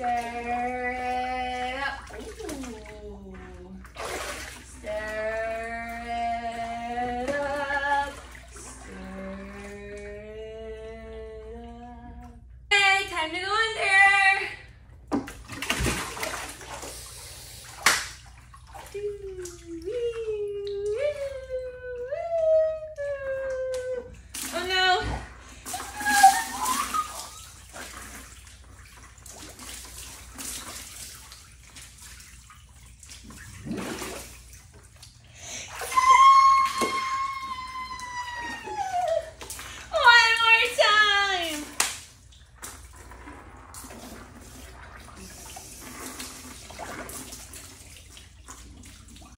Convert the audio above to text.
Stir it up. Ooh. Stir it up. Stir it up. Hey, time to go